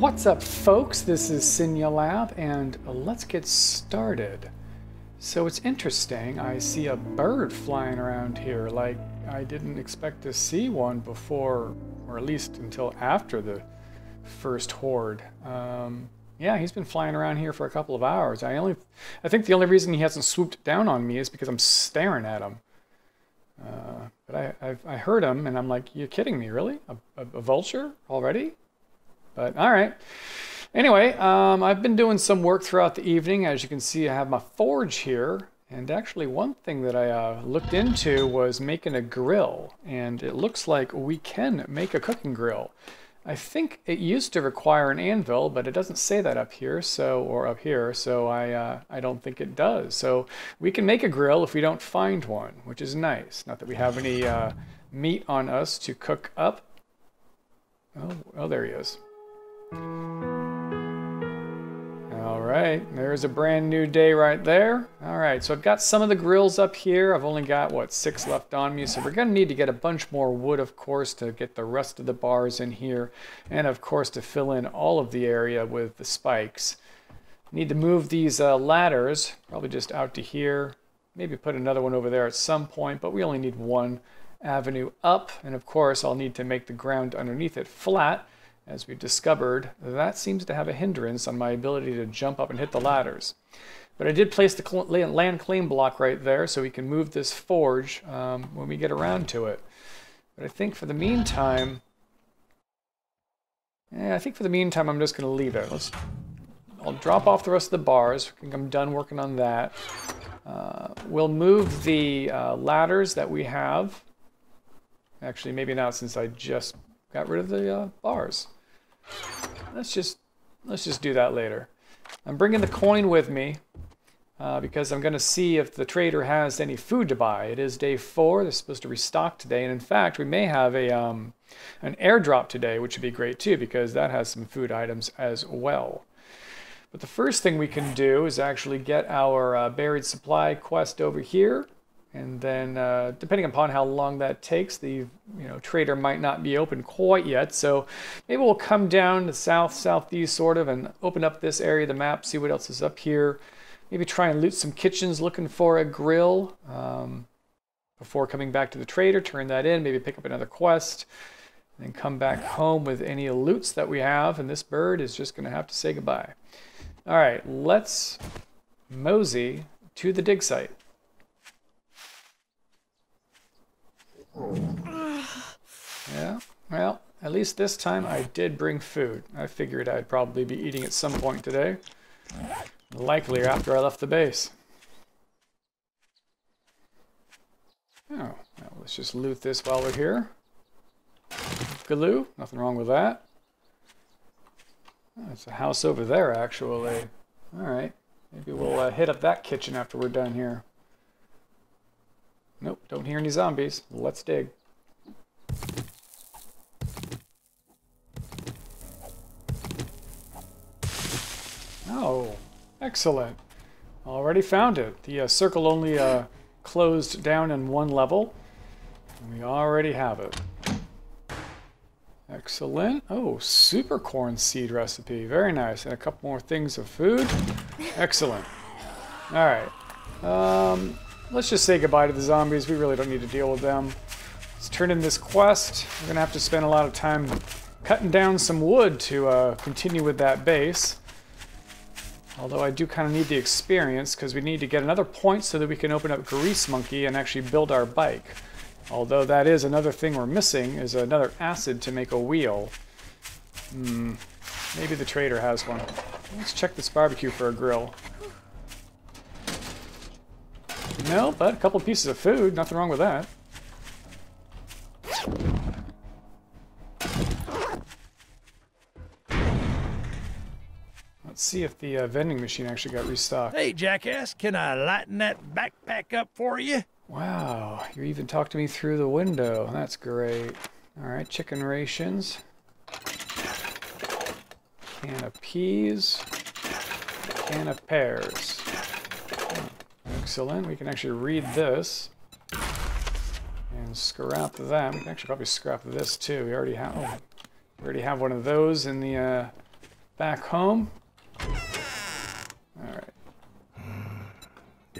What's up, folks? This is Sinulab, and let's get started. So it's interesting, I see a bird flying around here, like I didn't expect to see one before, or at least until after the first horde. Um, yeah, he's been flying around here for a couple of hours. I only, I think the only reason he hasn't swooped down on me is because I'm staring at him. Uh, but I, I've, I heard him, and I'm like, you're kidding me? Really? A, a, a vulture already?" But all right. Anyway, um, I've been doing some work throughout the evening. As you can see, I have my forge here. And actually, one thing that I uh, looked into was making a grill. And it looks like we can make a cooking grill. I think it used to require an anvil, but it doesn't say that up here, so or up here, so I uh, I don't think it does. So we can make a grill if we don't find one, which is nice. Not that we have any uh, meat on us to cook up. Oh, oh, there he is. All right, there's a brand new day right there. All right, so I've got some of the grills up here. I've only got, what, six left on me. So we're gonna need to get a bunch more wood, of course, to get the rest of the bars in here. And of course, to fill in all of the area with the spikes. Need to move these uh, ladders, probably just out to here. Maybe put another one over there at some point, but we only need one avenue up. And of course, I'll need to make the ground underneath it flat as we discovered, that seems to have a hindrance on my ability to jump up and hit the ladders. But I did place the land claim block right there so we can move this forge um, when we get around to it. But I think for the meantime, yeah, I think for the meantime I'm just going to leave it. Let's, I'll drop off the rest of the bars. I think I'm done working on that. Uh, we'll move the uh, ladders that we have. Actually, maybe not since I just got rid of the uh, bars. Let's just let's just do that later. I'm bringing the coin with me uh, because I'm going to see if the trader has any food to buy. It is day four. They're supposed to restock today, and in fact, we may have a um, an airdrop today, which would be great too because that has some food items as well. But the first thing we can do is actually get our uh, buried supply quest over here. And then, uh, depending upon how long that takes, the you know trader might not be open quite yet. So maybe we'll come down to south, southeast, sort of, and open up this area of the map, see what else is up here. Maybe try and loot some kitchens, looking for a grill um, before coming back to the trader. Turn that in. Maybe pick up another quest, and then come back home with any loots that we have. And this bird is just going to have to say goodbye. All right, let's mosey to the dig site. Yeah, well, at least this time I did bring food. I figured I'd probably be eating at some point today. Likely after I left the base. Oh, well, let's just loot this while we're here. Galoo, nothing wrong with that. Oh, it's a house over there, actually. Alright, maybe we'll uh, hit up that kitchen after we're done here. Nope, don't hear any zombies. Let's dig. Oh, excellent. Already found it. The uh, circle only uh, closed down in one level. We already have it. Excellent. Oh, super corn seed recipe. Very nice. And a couple more things of food. Excellent. All right. Um, let's just say goodbye to the zombies. We really don't need to deal with them. Let's turn in this quest. We're going to have to spend a lot of time cutting down some wood to uh, continue with that base. Although I do kind of need the experience because we need to get another point so that we can open up Grease Monkey and actually build our bike. Although that is another thing we're missing is another acid to make a wheel. Hmm, maybe the trader has one. Let's check this barbecue for a grill. No, but a couple pieces of food, nothing wrong with that. Let's see if the uh, vending machine actually got restocked. Hey, jackass, can I lighten that backpack up for you? Wow, you even talked to me through the window. That's great. All right, chicken rations. Can of peas. Can of pears. Excellent. We can actually read this. And scrap that. We can actually probably scrap this too. We already have oh, we already have one of those in the uh, back home. All right.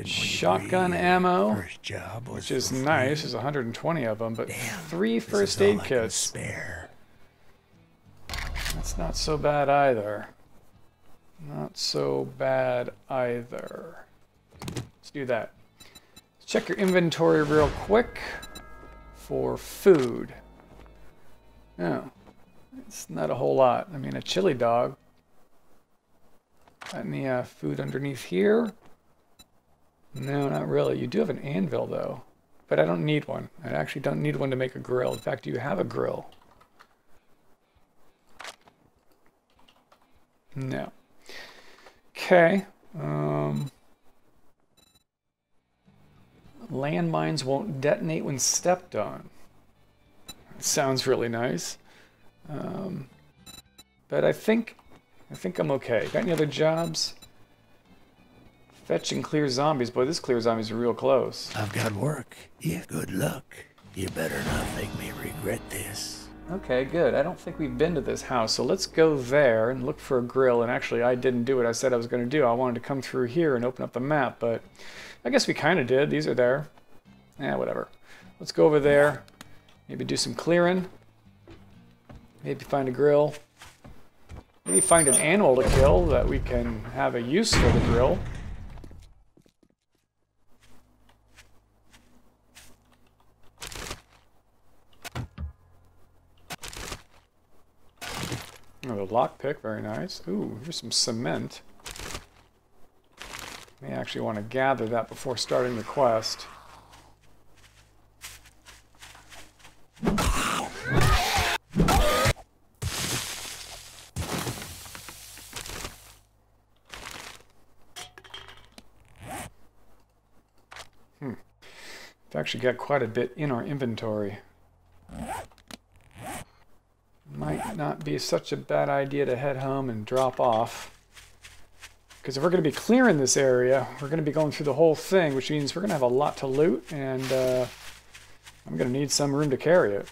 Shotgun ammo, First job was which is nice. There's 120 of them, but Damn, three first aid kits. Spare. That's not so bad either. Not so bad either. Do that. Let's check your inventory real quick for food. No, it's not a whole lot. I mean, a chili dog. Any uh, food underneath here? No, not really. You do have an anvil, though. But I don't need one. I actually don't need one to make a grill. In fact, do you have a grill. No. Okay. Um, landmines won't detonate when stepped on. Sounds really nice. Um, but I think I think I'm okay. Got any other jobs? Fetch and clear zombies. Boy, this clear zombies are real close. I've got work. Yeah, good luck. You better not make me regret this. Okay, good. I don't think we've been to this house, so let's go there and look for a grill. And actually, I didn't do what I said I was going to do. I wanted to come through here and open up the map, but I guess we kind of did. These are there. Yeah, whatever. Let's go over there. Maybe do some clearing. Maybe find a grill. Maybe find an animal to kill that we can have a use for the grill. Oh, the lockpick, very nice. Ooh, here's some cement. May actually want to gather that before starting the quest. Hmm. We've actually got quite a bit in our inventory. Might not be such a bad idea to head home and drop off. Because if we're going to be clearing this area, we're going to be going through the whole thing, which means we're going to have a lot to loot, and uh, I'm going to need some room to carry it.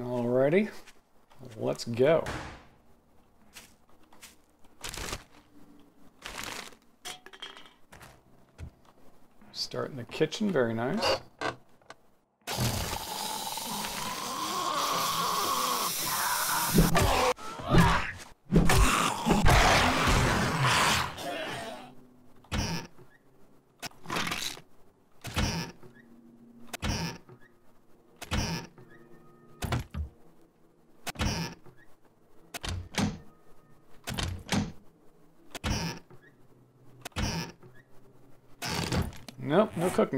Alrighty, let's go. Start in the kitchen, very nice.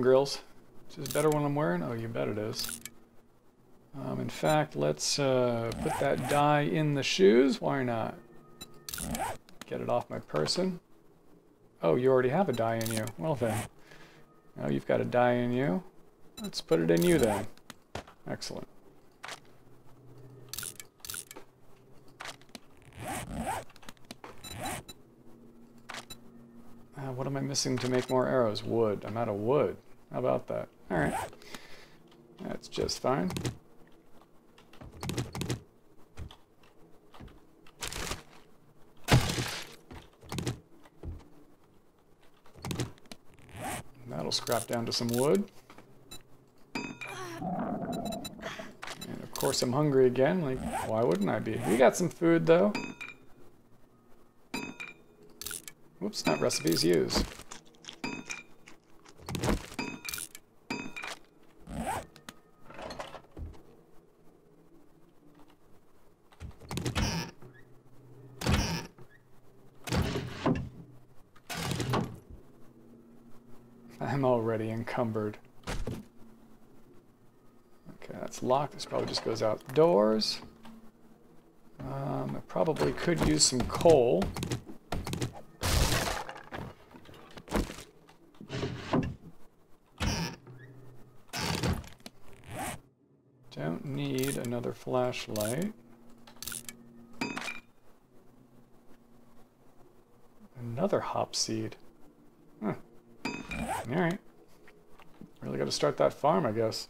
Cooking grills. Is this better one I'm wearing? Oh, you bet it is. Um, in fact, let's uh, put that dye in the shoes. Why not? Get it off my person. Oh, you already have a dye in you. Well then. Now you've got a dye in you. Let's put it in you then. Excellent. Uh, what am I missing to make more arrows? Wood. I'm out of wood. How about that? Alright. That's just fine. That'll scrap down to some wood. And of course I'm hungry again, like, why wouldn't I be? We got some food though. Whoops, not recipes used. I'm already encumbered. Okay, that's locked. This probably just goes outdoors. Um, I probably could use some coal. Don't need another flashlight. Another hop seed. Huh. Alright. Really got to start that farm, I guess.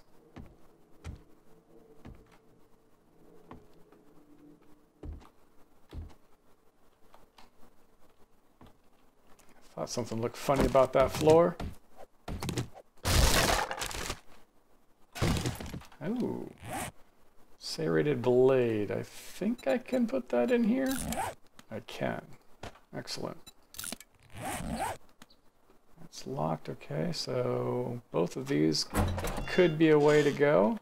Thought something looked funny about that floor. Oh. Serrated blade. I think I can put that in here. I can. Excellent. It's locked, okay, so both of these could be a way to go.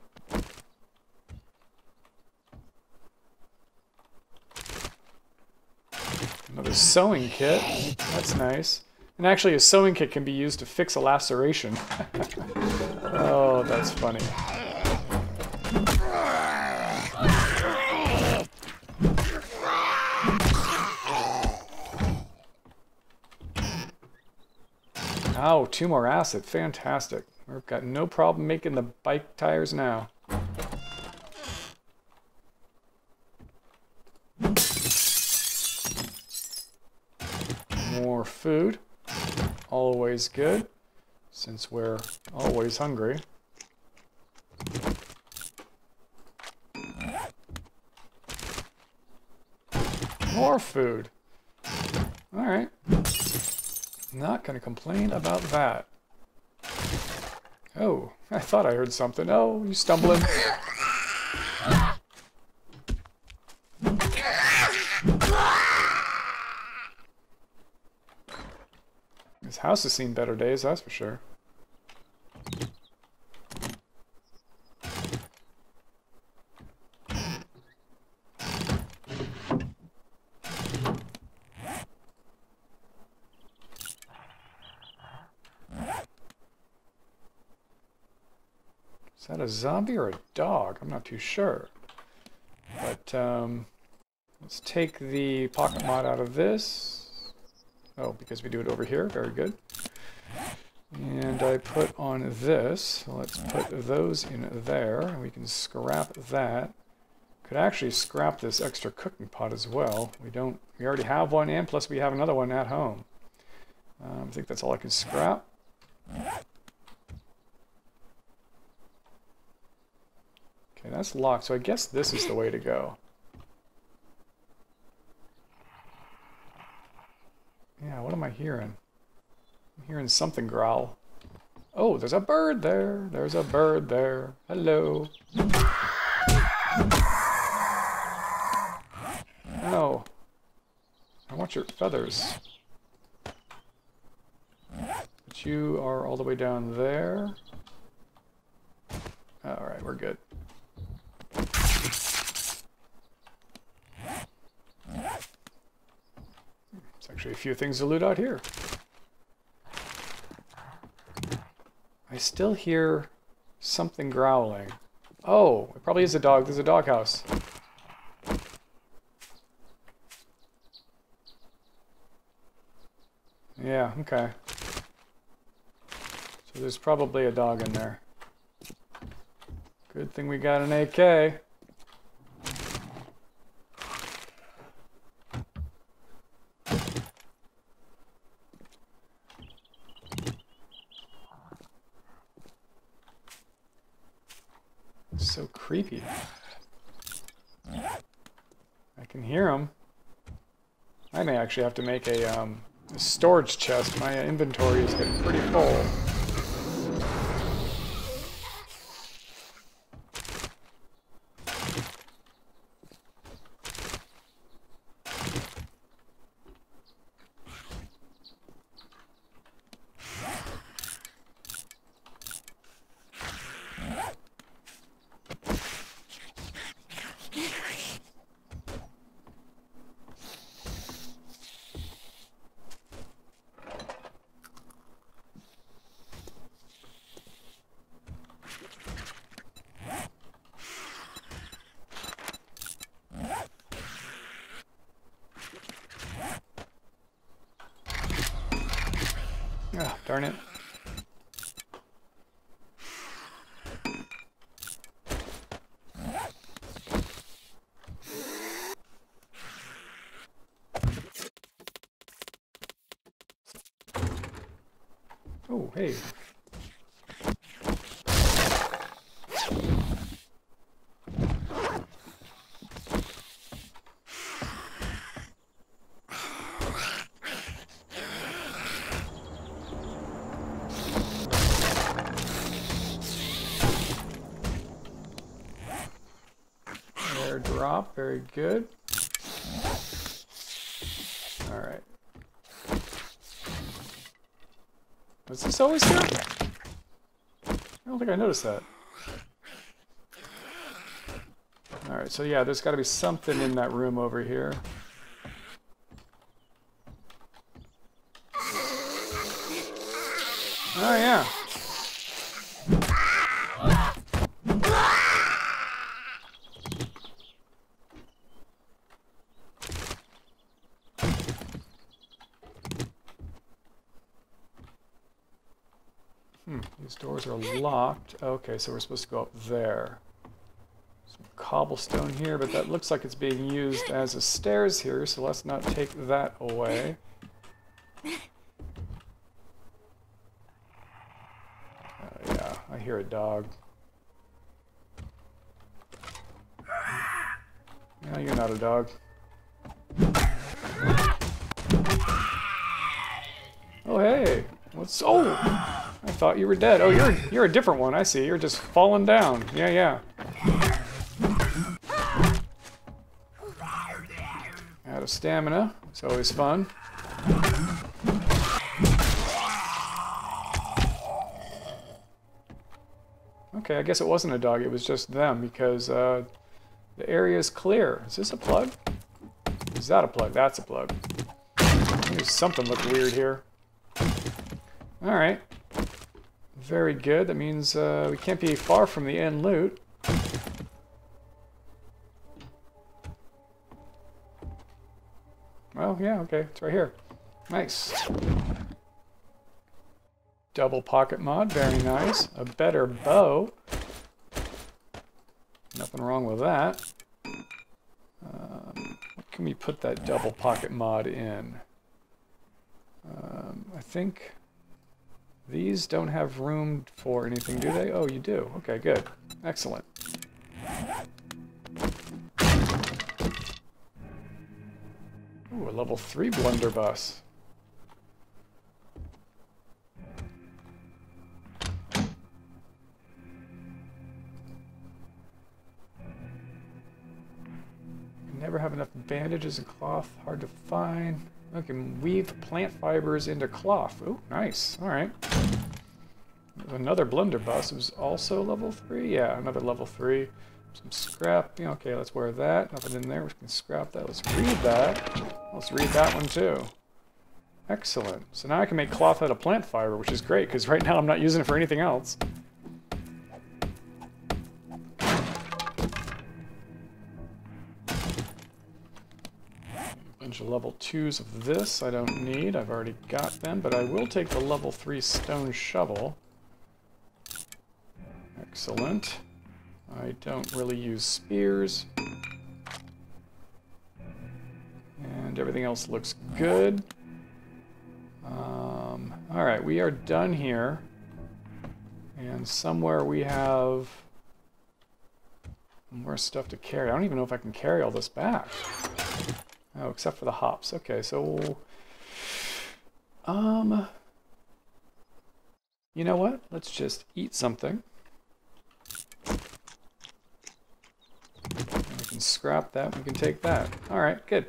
Another sewing kit, that's nice. And actually a sewing kit can be used to fix a laceration. oh, that's funny. Oh, two more acid. Fantastic. We've got no problem making the bike tires now. More food. Always good, since we're always hungry. More food. All right. Not going to complain about that. Oh, I thought I heard something. Oh, you stumbling. This house has seen better days, that's for sure. A zombie or a dog? I'm not too sure. But um, let's take the pocket mod out of this. Oh, because we do it over here. Very good. And I put on this. Let's put those in there. We can scrap that. Could actually scrap this extra cooking pot as well. We don't. We already have one, and plus we have another one at home. Um, I think that's all I can scrap. Okay, that's locked, so I guess this is the way to go. Yeah, what am I hearing? I'm hearing something growl. Oh, there's a bird there. There's a bird there. Hello. No. I want your feathers. But you are all the way down there. Alright, we're good. Actually a few things to loot out here. I still hear something growling. Oh, it probably is a dog. There's a doghouse. Yeah, okay. So there's probably a dog in there. Good thing we got an AK. Creepy. I can hear them. I may actually have to make a, um, a storage chest. My inventory is getting pretty full. Hey. Air drop, very good. Was this always here? I don't think I noticed that. Alright, so yeah, there's got to be something in that room over here. Oh yeah. Hmm, these doors are locked. Okay, so we're supposed to go up there. Some cobblestone here, but that looks like it's being used as a stairs here, so let's not take that away. Oh yeah, I hear a dog. No, you're not a dog. Oh hey, what's oh? I thought you were dead. Oh, you're you're a different one. I see. You're just falling down. Yeah, yeah. Out of stamina. It's always fun. Okay, I guess it wasn't a dog. It was just them because uh, the area is clear. Is this a plug? Is that a plug? That's a plug. Something look weird here. All right. Very good. That means uh, we can't be far from the end loot. Well, yeah, okay. It's right here. Nice. Double pocket mod. Very nice. A better bow. Nothing wrong with that. Um, what can we put that double pocket mod in? Um, I think these don't have room for anything, do they? Oh, you do. Okay, good. Excellent. Ooh, a level 3 blunderbuss. Never have enough bandages and cloth. Hard to find. I can weave plant fibers into cloth. Oh, nice. All right. Another blunderbuss. It was also level 3? Yeah, another level 3. Some scrap. Yeah, okay, let's wear that. Nothing in there. We can scrap that. Let's read that. Let's read that one too. Excellent. So now I can make cloth out of plant fiber, which is great, because right now I'm not using it for anything else. Bunch of level 2s of this I don't need. I've already got them, but I will take the level 3 stone shovel. Excellent. I don't really use spears. And everything else looks good. Um, Alright, we are done here. And somewhere we have more stuff to carry. I don't even know if I can carry all this back. Oh, except for the hops. Okay, so... Um... You know what? Let's just eat something. We can scrap that. We can take that. All right, good.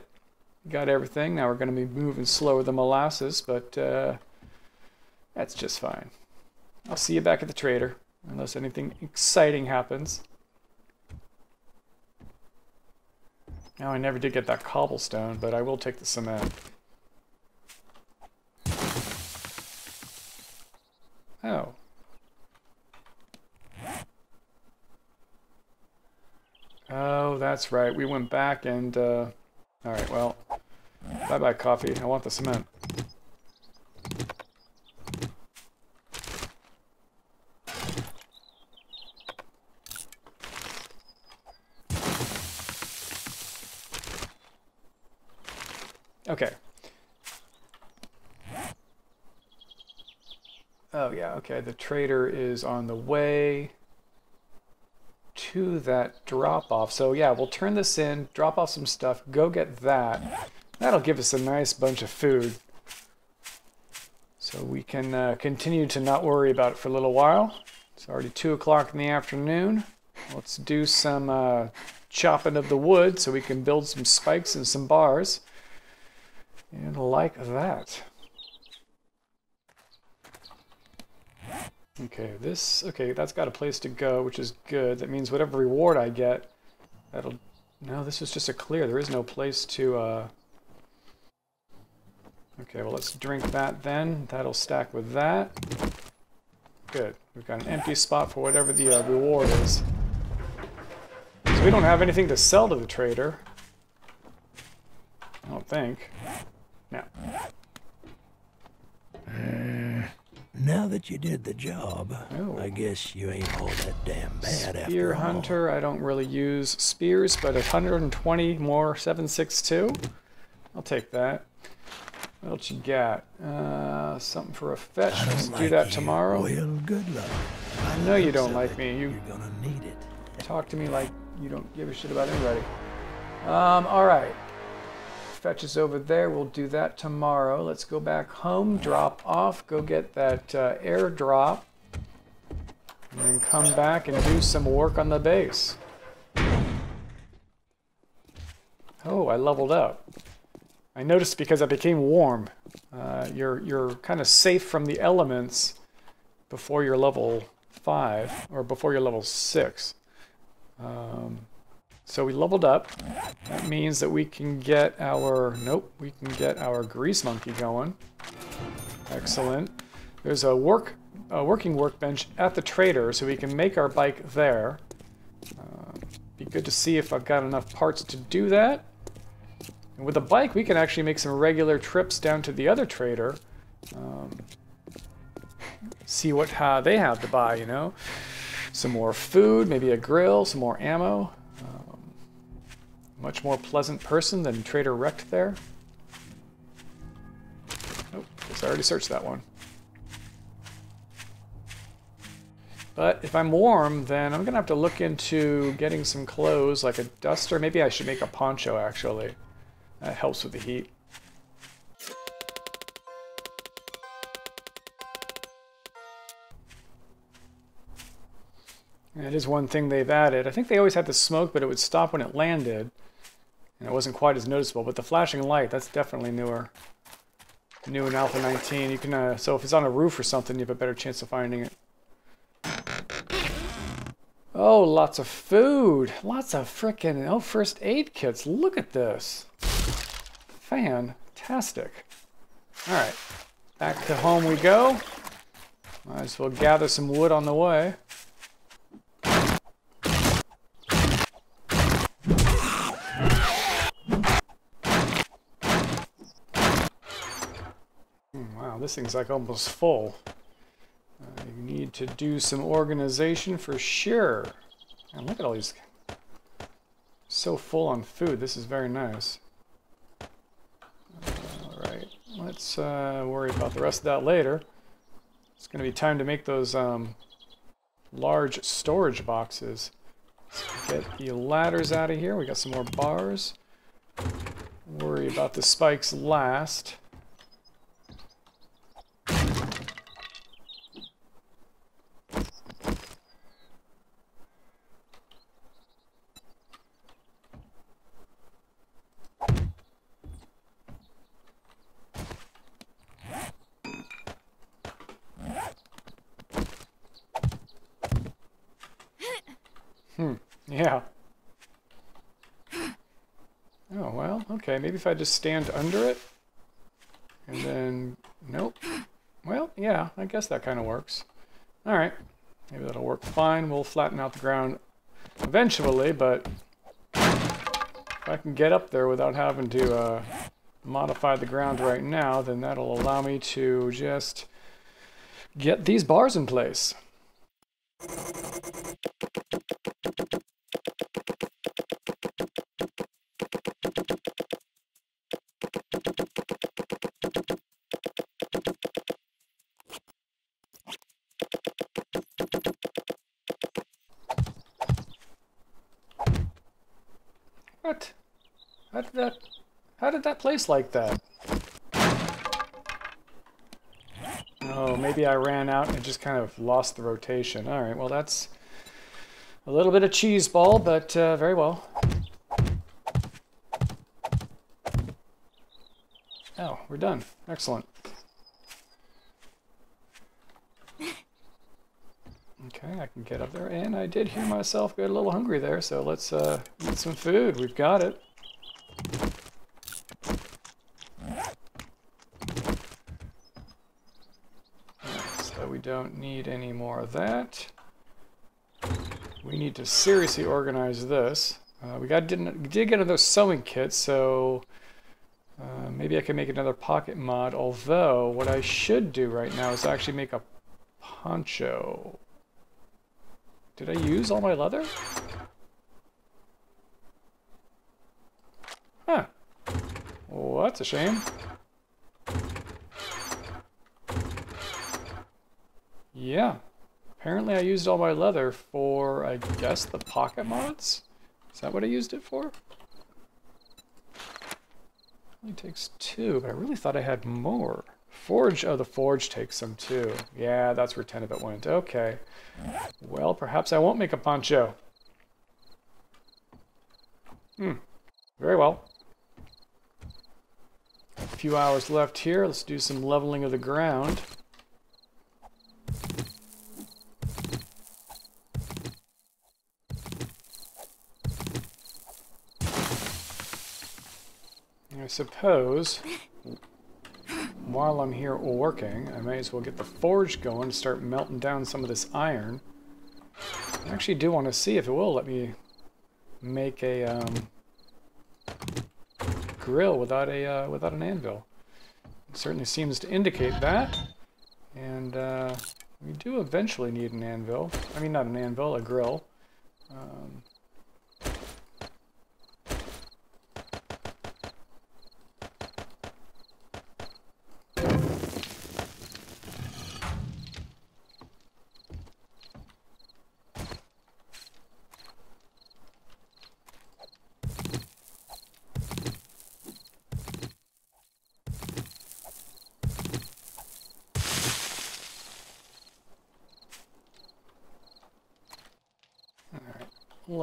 Got everything. Now we're going to be moving slower than molasses, but uh, that's just fine. I'll see you back at the trader, unless anything exciting happens. Now I never did get that cobblestone, but I will take the cement. Oh. Oh, that's right. We went back and, uh... Alright, well... Bye-bye, coffee. I want the cement. Okay. Oh, yeah, okay. The trader is on the way to that drop-off. So, yeah, we'll turn this in, drop off some stuff, go get that. That'll give us a nice bunch of food. So we can uh, continue to not worry about it for a little while. It's already 2 o'clock in the afternoon. Let's do some uh, chopping of the wood so we can build some spikes and some bars. And like that. Okay, this, okay, that's got a place to go, which is good. That means whatever reward I get, that'll, no, this is just a clear. There is no place to, uh, okay, well, let's drink that then. That'll stack with that. Good. We've got an empty spot for whatever the uh, reward is. So we don't have anything to sell to the trader. I don't think. No. Uh, now that you did the job, Oh. I guess you ain't all that damn bad after Spear all. I don't really use spears, but 120 more 762. I'll take that. What else you got? Uh, something for a fetch. Let's do that you. tomorrow. Well, good luck. I know you don't like me. You You're gonna need it. talk to me like you don't give a shit about anybody. Um, all right. Fetch is over there. We'll do that tomorrow. Let's go back home, drop off, go get that uh, airdrop, and then come back and do some work on the base. Oh, I leveled up. I noticed because I became warm. Uh, you're you're kind of safe from the elements before you're level five or before you're level six. Um, so we leveled up. That means that we can get our nope. We can get our grease monkey going. Excellent. There's a work a working workbench at the trader, so we can make our bike there. Uh, be good to see if I've got enough parts to do that. And with a bike, we can actually make some regular trips down to the other trader. Um, see what uh, they have to buy, you know. Some more food, maybe a grill, some more ammo. Much more pleasant person than Trader Rekt there. Guess I already searched that one. But if I'm warm, then I'm gonna have to look into getting some clothes, like a duster. Maybe I should make a poncho, actually. That helps with the heat. That is one thing they've added. I think they always had the smoke, but it would stop when it landed. And it wasn't quite as noticeable. But the flashing light, that's definitely newer. New in Alpha 19. You can, uh, so if it's on a roof or something, you have a better chance of finding it. Oh, lots of food. Lots of frickin' oh, first aid kits. Look at this. Fantastic. All right, back to home we go. Might as well gather some wood on the way. Hmm, Wow, this thing's like almost full. Uh, you need to do some organization for sure. And look at all these. So full on food. This is very nice. All right, let's uh, worry about the rest of that later. It's going to be time to make those um, large storage boxes. Let's get the ladders out of here. We got some more bars. Worry about the spikes last. Yeah. Oh, well, okay. Maybe if I just stand under it. And then, nope. Well, yeah, I guess that kind of works. All right. Maybe that'll work fine. We'll flatten out the ground eventually, but if I can get up there without having to uh, modify the ground right now, then that'll allow me to just get these bars in place. How did that? How did that place like that? Oh, maybe I ran out and just kind of lost the rotation. All right, well that's A little bit of cheese ball, but uh, very well. Oh, we're done. Excellent. Okay, I can get up there, and I did hear myself get a little hungry there, so let's uh, eat some food. We've got it. so we don't need any more of that. We need to seriously organize this. Uh, we got did, did get another sewing kit, so uh, maybe I can make another pocket mod. Although what I should do right now is actually make a poncho. Did I use all my leather? Huh. Well, that's a shame. Yeah. Apparently I used all my leather for, I guess, the pocket mods? Is that what I used it for? Only takes two, but I really thought I had more. Forge, oh, the forge takes some too. Yeah, that's where 10 of it went. Okay. Well, perhaps I won't make a poncho. Hmm. Very well. A few hours left here. Let's do some leveling of the ground. Suppose while I'm here working, I may as well get the forge going, and start melting down some of this iron. I actually do want to see if it will let me make a um, grill without a uh, without an anvil. It certainly seems to indicate that. And uh, we do eventually need an anvil. I mean, not an anvil, a grill. Um,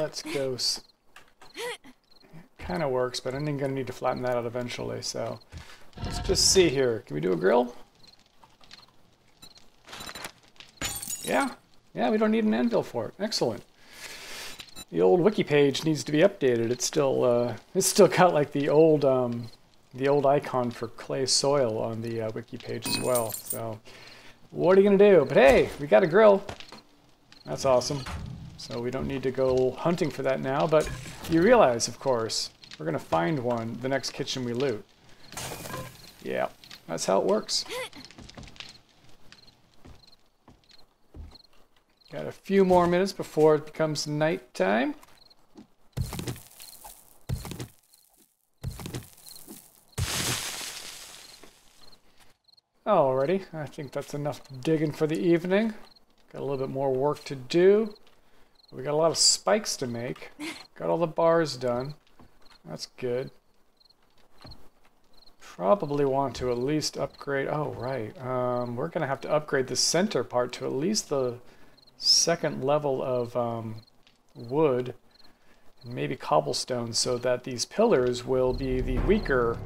let's go. Kind of works, but I'm going to need to flatten that out eventually, so let's just see here. Can we do a grill? Yeah, yeah, we don't need an anvil for it. Excellent. The old wiki page needs to be updated. It's still, uh, it's still got like the old, um, the old icon for clay soil on the uh, wiki page as well. So, what are you gonna do? But hey, we got a grill. That's awesome. So we don't need to go hunting for that now, but you realize, of course, we're going to find one the next kitchen we loot. Yeah, that's how it works. Got a few more minutes before it becomes nighttime. Alrighty, I think that's enough digging for the evening. Got a little bit more work to do. We got a lot of spikes to make. Got all the bars done. That's good. Probably want to at least upgrade... Oh, right. Um, we're going to have to upgrade the center part to at least the second level of um, wood. And maybe cobblestone so that these pillars will be the weaker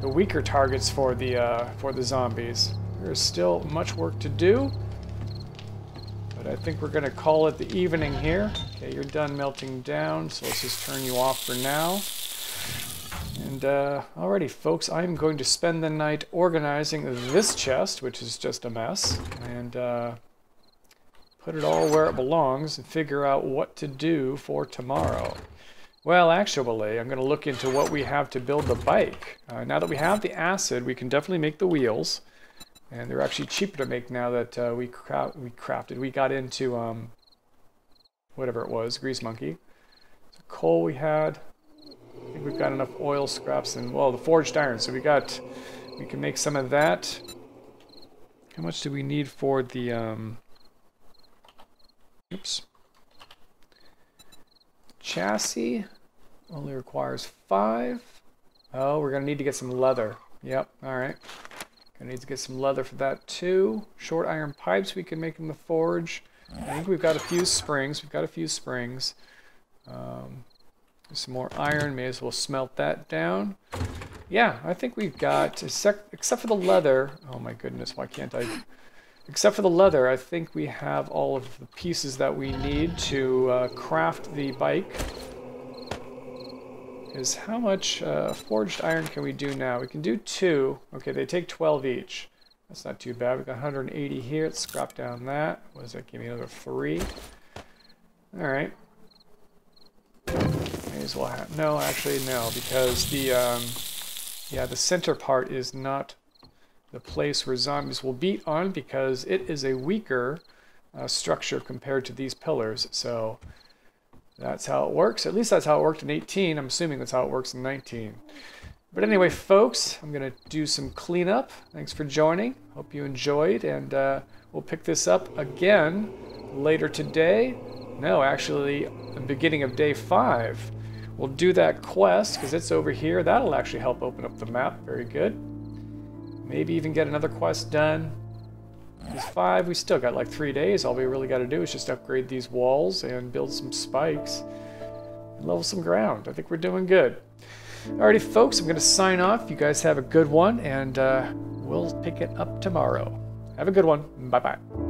the weaker targets for the uh, for the zombies. There's still much work to do. I think we're going to call it the evening here. Okay, you're done melting down, so let's just turn you off for now. And uh, alrighty, folks, I'm going to spend the night organizing this chest, which is just a mess, and uh, put it all where it belongs and figure out what to do for tomorrow. Well, actually, I'm going to look into what we have to build the bike. Uh, now that we have the acid, we can definitely make the wheels. And they're actually cheaper to make now that uh, we, cra we crafted. We got into um, whatever it was, Grease Monkey. So coal we had. I think we've got enough oil scraps and, well, the forged iron. So we got, we can make some of that. How much do we need for the, um, oops. Chassis only requires five. Oh, we're to need to get some leather. Yep, all right. Gonna need to get some leather for that too. Short iron pipes we can make in the forge. I think we've got a few springs. We've got a few springs. Um, some more iron. May as well smelt that down. Yeah, I think we've got, except for the leather. Oh my goodness, why can't I? Except for the leather, I think we have all of the pieces that we need to uh, craft the bike. Is how much uh, forged iron can we do now? We can do two. Okay, they take 12 each. That's not too bad. We've got 180 here. Let's scrap down that. What does that give me? Another three. All right. May as well have... No, actually, no, because the... Um, yeah, the center part is not the place where zombies will beat on because it is a weaker uh, structure compared to these pillars. So that's how it works. At least that's how it worked in 18. I'm assuming that's how it works in 19. But anyway, folks, I'm going to do some cleanup. Thanks for joining. Hope you enjoyed, and uh, we'll pick this up again later today. No, actually, the beginning of day five. We'll do that quest, because it's over here. That'll actually help open up the map. Very good. Maybe even get another quest done. There's five. We still got like three days. All we really got to do is just upgrade these walls and build some spikes. And level some ground. I think we're doing good. Alrighty, folks, I'm going to sign off. You guys have a good one, and uh, we'll pick it up tomorrow. Have a good one. Bye-bye.